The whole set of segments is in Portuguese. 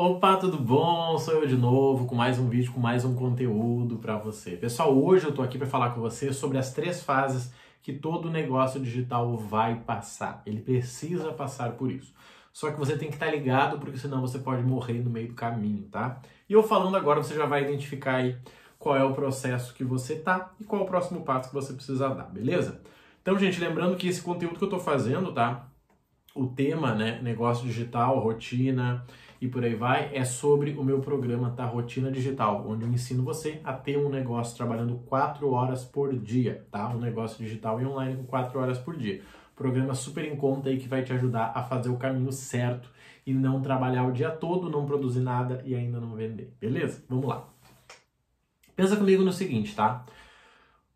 Opa, tudo bom? Sou eu de novo com mais um vídeo, com mais um conteúdo para você. Pessoal, hoje eu tô aqui para falar com você sobre as três fases que todo negócio digital vai passar. Ele precisa passar por isso. Só que você tem que estar tá ligado, porque senão você pode morrer no meio do caminho, tá? E eu falando agora, você já vai identificar aí qual é o processo que você tá e qual é o próximo passo que você precisa dar, beleza? Então, gente, lembrando que esse conteúdo que eu tô fazendo, tá? O tema, né, negócio digital, rotina, e por aí vai, é sobre o meu programa tá Rotina Digital, onde eu ensino você a ter um negócio trabalhando 4 horas por dia, tá? Um negócio digital e online com 4 horas por dia. Programa super em conta aí que vai te ajudar a fazer o caminho certo e não trabalhar o dia todo, não produzir nada e ainda não vender. Beleza? Vamos lá. Pensa comigo no seguinte, tá?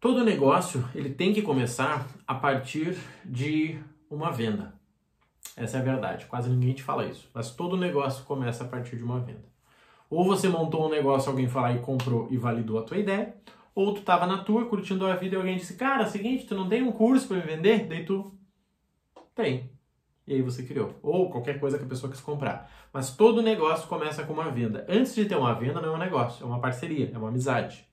Todo negócio, ele tem que começar a partir de uma venda. Essa é a verdade. Quase ninguém te fala isso. Mas todo negócio começa a partir de uma venda. Ou você montou um negócio, alguém foi lá e comprou e validou a tua ideia, ou tu estava na tua curtindo a vida e alguém disse: "Cara, é o seguinte, tu não tem um curso para me vender?" Daí tu tem. E aí você criou. Ou qualquer coisa que a pessoa quis comprar. Mas todo negócio começa com uma venda. Antes de ter uma venda, não é um negócio, é uma parceria, é uma amizade.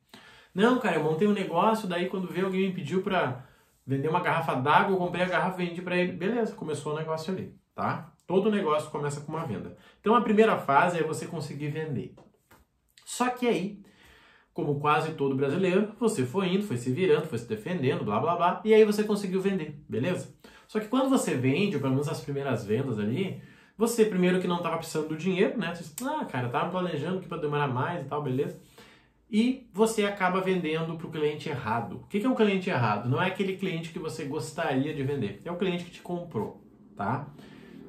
Não, cara, eu montei um negócio, daí quando veio alguém me pediu para vender uma garrafa d'água, eu comprei a garrafa, vendi para ele. Beleza, começou o negócio ali, tá? Todo negócio começa com uma venda. Então a primeira fase é você conseguir vender. Só que aí, como quase todo brasileiro, você foi indo, foi se virando, foi se defendendo, blá blá blá, e aí você conseguiu vender, beleza? Só que quando você vende, ou pelo menos as primeiras vendas ali, você primeiro que não estava precisando do dinheiro, né? Você disse, ah, cara, tava planejando que para demorar mais e tal, beleza? E você acaba vendendo para o cliente errado. O que é um cliente errado? Não é aquele cliente que você gostaria de vender, é o cliente que te comprou, tá?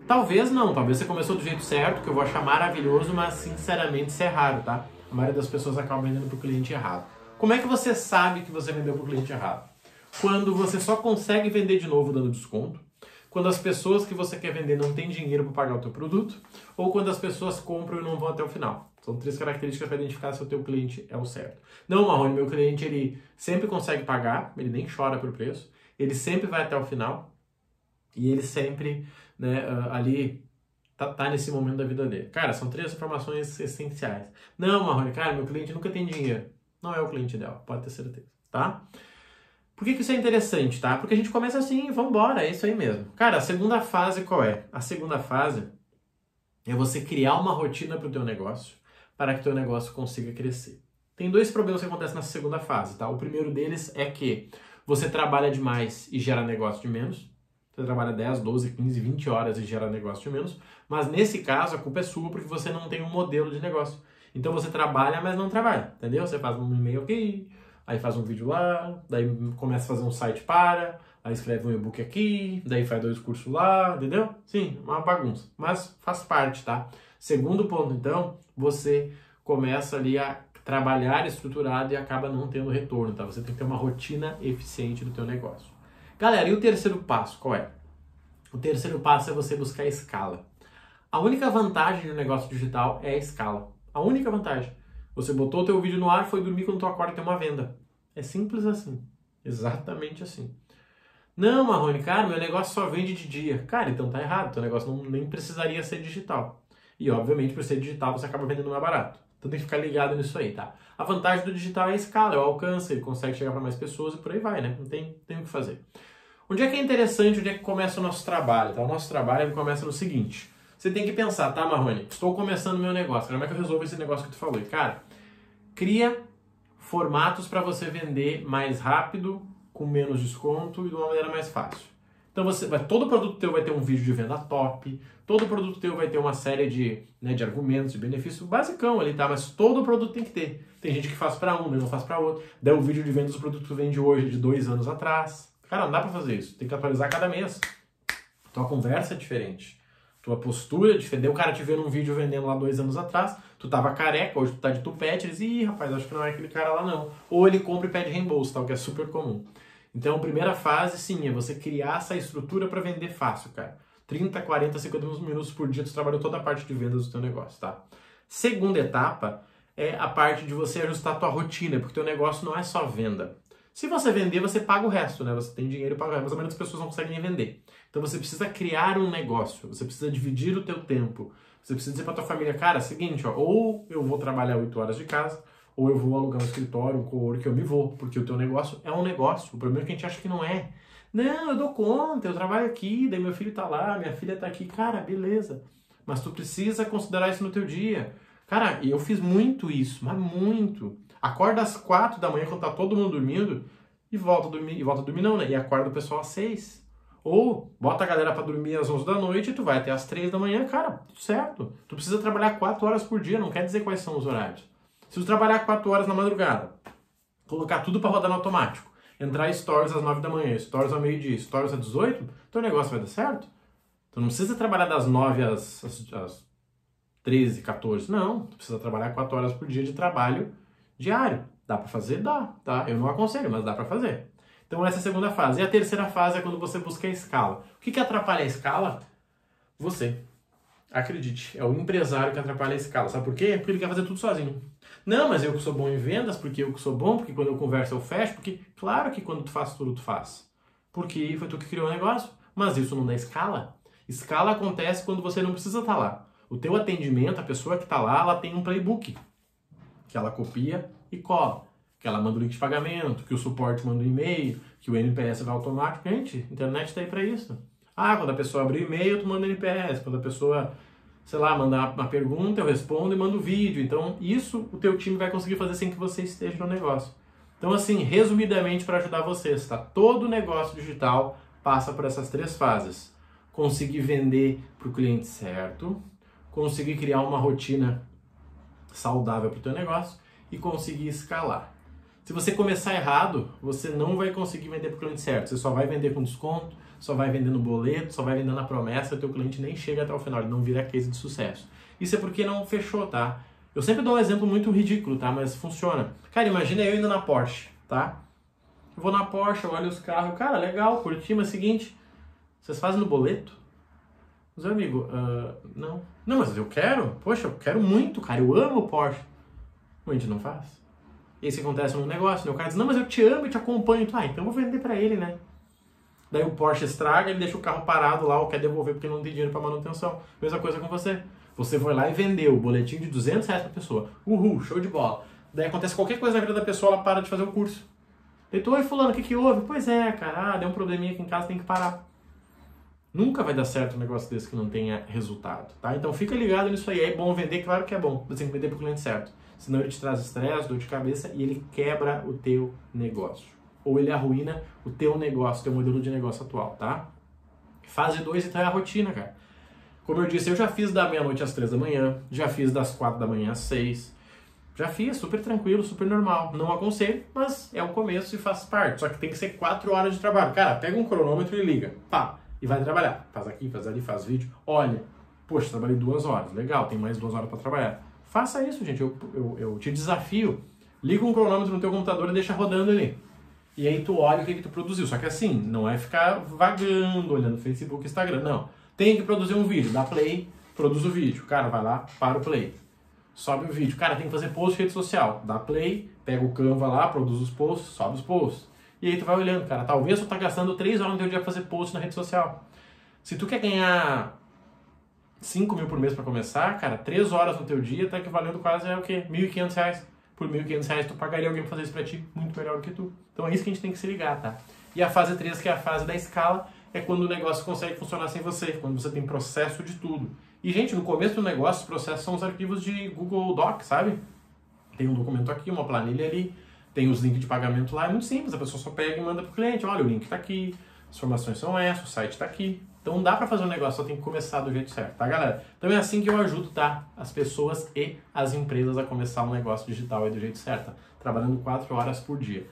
Talvez não, talvez você começou do jeito certo, que eu vou achar maravilhoso, mas sinceramente isso é raro, tá? A maioria das pessoas acaba vendendo para o cliente errado. Como é que você sabe que você vendeu para o cliente errado? Quando você só consegue vender de novo dando desconto, quando as pessoas que você quer vender não têm dinheiro para pagar o teu produto, ou quando as pessoas compram e não vão até o final. São três características para identificar se o teu cliente é o certo. Não, Marrone, meu cliente ele sempre consegue pagar, ele nem chora por preço, ele sempre vai até o final e ele sempre né, ah, ali tá, tá, nesse momento da vida dele. Cara, são três informações essenciais. Não, Marrone, cara, meu cliente nunca tem dinheiro. Não é o cliente ideal, pode ter certeza, tá? Por que, que isso é interessante, tá? Porque a gente começa assim, vamos embora, é isso aí mesmo. Cara, a segunda fase qual é? A segunda fase é você criar uma rotina para o teu negócio para que teu negócio consiga crescer. Tem dois problemas que acontecem nessa segunda fase, tá? O primeiro deles é que você trabalha demais e gera negócio de menos. Você trabalha 10, 12, 15, 20 horas e gera negócio de menos. Mas nesse caso, a culpa é sua porque você não tem um modelo de negócio. Então você trabalha, mas não trabalha, entendeu? Você faz um e-mail aqui, aí faz um vídeo lá, daí começa a fazer um site para, aí escreve um e-book aqui, daí faz dois cursos lá, entendeu? Sim, uma bagunça. Mas faz parte, tá? Segundo ponto, então, você começa ali a trabalhar estruturado e acaba não tendo retorno, tá? Você tem que ter uma rotina eficiente do teu negócio. Galera, e o terceiro passo, qual é? O terceiro passo é você buscar escala. A única vantagem um negócio digital é a escala. A única vantagem. Você botou o teu vídeo no ar, foi dormir quando tu acorda tem uma venda. É simples assim. Exatamente assim. Não, Marrone, cara, meu negócio só vende de dia. Cara, então tá errado. Teu negócio não, nem precisaria ser digital. E, obviamente, por ser digital, você acaba vendendo mais barato. Então tem que ficar ligado nisso aí, tá? A vantagem do digital é a escala, é o alcance, ele consegue chegar para mais pessoas e por aí vai, né? Não tem, tem o que fazer. Onde é que é interessante, onde é que começa o nosso trabalho, tá? O nosso trabalho começa no seguinte. Você tem que pensar, tá, Marrone? Estou começando meu negócio. Como é que eu resolvo esse negócio que tu falou? E, cara, cria formatos para você vender mais rápido, com menos desconto e de uma maneira mais fácil. Então você vai, todo produto teu vai ter um vídeo de venda top, todo produto teu vai ter uma série de, né, de argumentos, de benefício basicão ali, tá? Mas todo produto tem que ter. Tem gente que faz para um, não faz para outro. Daí o vídeo de venda dos produtos que vende hoje de dois anos atrás. Cara, não dá para fazer isso. Tem que atualizar cada mês. Tua conversa é diferente. Tua postura é diferente. O cara te vê num vídeo vendendo lá dois anos atrás, tu tava careca, hoje tu tá de tupete, eles, ih, rapaz, acho que não é aquele cara lá não. Ou ele compra e pede reembolso, tal, que é super comum. Então, a primeira fase, sim, é você criar essa estrutura para vender fácil, cara. 30, 40, 50 minutos por dia, tu trabalhou toda a parte de vendas do teu negócio, tá? Segunda etapa é a parte de você ajustar a tua rotina, porque teu negócio não é só venda. Se você vender, você paga o resto, né? Você tem dinheiro para pagar, mas a maioria das pessoas não conseguem vender. Então você precisa criar um negócio, você precisa dividir o teu tempo Você precisa dizer para tua família, cara, é seguinte, ó, ou eu vou trabalhar 8 horas de casa, ou eu vou alugar um escritório, um co-work, eu me vou, porque o teu negócio é um negócio. O problema é que a gente acha que não é. Não, eu dou conta, eu trabalho aqui, daí meu filho tá lá, minha filha tá aqui, cara, beleza. Mas tu precisa considerar isso no teu dia. Cara, eu fiz muito isso, mas muito. Acorda às quatro da manhã quando tá todo mundo dormindo e volta a dormir, e volta a dormir não, né? E acorda o pessoal às seis. Ou bota a galera para dormir às 11 da noite e tu vai até às 3 da manhã, cara, tudo certo. Tu precisa trabalhar 4 horas por dia, não quer dizer quais são os horários. Se tu trabalhar 4 horas na madrugada, colocar tudo para rodar no automático, entrar stories às 9 da manhã, stories ao meio-dia, stories às 18, teu negócio vai dar certo. Tu não precisa trabalhar das 9 às, às, às 13, 14. Não, tu precisa trabalhar 4 horas por dia de trabalho diário. Dá para fazer? Dá, tá? Eu não aconselho, mas dá para fazer. Então essa é a segunda fase. E a terceira fase é quando você busca a escala. O que, que atrapalha a escala? Você. Acredite, é o empresário que atrapalha a escala. Sabe por quê? Porque ele quer fazer tudo sozinho. Não, mas eu que sou bom em vendas, porque eu que sou bom, porque quando eu converso eu fecho, porque claro que quando tu faz tudo, tu faz. Porque foi tu que criou o negócio. Mas isso não dá escala. Escala acontece quando você não precisa estar lá. O teu atendimento, a pessoa que está lá, ela tem um playbook que ela copia e cola que ela manda o link de pagamento, que o suporte manda um e-mail, que o NPS vai automático. Gente, a internet está aí para isso. Ah, quando a pessoa abre o e-mail, tu manda NPS. Quando a pessoa, sei lá, manda uma pergunta, eu respondo e mando vídeo. Então, isso o teu time vai conseguir fazer sem que você esteja no negócio. Então, assim, resumidamente, para ajudar vocês, tá? Todo negócio digital passa por essas três fases. Conseguir vender para o cliente certo, conseguir criar uma rotina saudável para o teu negócio e conseguir escalar. Se você começar errado, você não vai conseguir vender para o cliente certo. Você só vai vender com desconto, só vai vender no boleto, só vai vender na promessa, o teu cliente nem chega até o final, ele não vira case de sucesso. Isso é porque não fechou, tá? Eu sempre dou um exemplo muito ridículo, tá? Mas funciona. Cara, imagina eu indo na Porsche, tá? Eu vou na Porsche, eu olho os carros, cara, legal, curti, mas é seguinte, vocês fazem no boleto? Mas, amigo, uh, não. Não, mas eu quero. Poxa, eu quero muito, cara. Eu amo o Porsche. A gente não faz. Isso acontece no negócio, né? O cara diz, não, mas eu te amo e te acompanho. Ah, então eu vou vender para ele, né? Daí o Porsche estraga, ele deixa o carro parado lá ou quer devolver porque não tem dinheiro para manutenção. Mesma coisa com você. Você foi lá e vendeu o boletim de 200 reais pra pessoa. Uhul, show de bola. Daí acontece qualquer coisa na vida da pessoa, ela para de fazer o curso. Daí tu, oi fulano, o que que houve? Pois é, cara, ah, deu um probleminha aqui em casa, tem que parar. Nunca vai dar certo um negócio desse que não tenha resultado, tá? Então fica ligado nisso aí. É bom vender, claro que é bom. Você tem que vender pro cliente certo senão ele te traz estresse, dor de cabeça e ele quebra o teu negócio. Ou ele arruína o teu negócio, teu modelo de negócio atual, tá? Fase 2 então é a rotina, cara. Como eu disse, eu já fiz da meia-noite às três da manhã, já fiz das quatro da manhã às seis. Já fiz, super tranquilo, super normal. Não aconselho, mas é o começo e faz parte. Só que tem que ser quatro horas de trabalho. Cara, pega um cronômetro e liga. Pá, e vai trabalhar. Faz aqui, faz ali, faz vídeo. Olha, poxa, trabalhei duas horas. Legal, tem mais duas horas para trabalhar. Faça isso, gente. Eu, eu, eu te desafio. Liga um cronômetro no teu computador e deixa rodando ali. E aí tu olha o que, que tu produziu. Só que assim, não é ficar vagando, olhando Facebook, Instagram. Não. Tem que produzir um vídeo. Dá play, produz o vídeo. Cara, vai lá, para o play. Sobe o vídeo. Cara, tem que fazer post rede social. Dá play, pega o Canva lá, produz os posts, sobe os posts. E aí tu vai olhando, cara. Talvez tu tá gastando 3 horas no teu dia pra fazer post na rede social. Se tu quer ganhar 5 mil por mês para começar, cara, 3 horas no teu dia tá equivalendo quase a o quê? 1.500 reais. Por 1.500 reais tu pagaria alguém pra fazer isso pra ti muito melhor do que tu. Então é isso que a gente tem que se ligar, tá? E a fase 3, que é a fase da escala, é quando o negócio consegue funcionar sem você, quando você tem processo de tudo. E, gente, no começo do negócio, os processos são os arquivos de Google Docs, sabe? Tem um documento aqui, uma planilha ali, tem os links de pagamento lá, é muito simples, a pessoa só pega e manda pro cliente, olha, o link tá aqui, as informações são essas, o site tá aqui, então dá para fazer um negócio, só tem que começar do jeito certo, tá, galera? Então é assim que eu ajudo, tá? As pessoas e as empresas a começar um negócio digital aí do jeito certo, tá? trabalhando 4 horas por dia.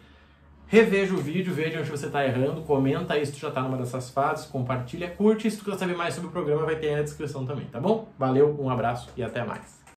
Reveja o vídeo, veja onde você está errando, comenta aí se tu já está numa dessas fases, compartilha, curte. Se tu quiser saber mais sobre o programa, vai ter aí na descrição também, tá bom? Valeu, um abraço e até mais.